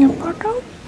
你拍照。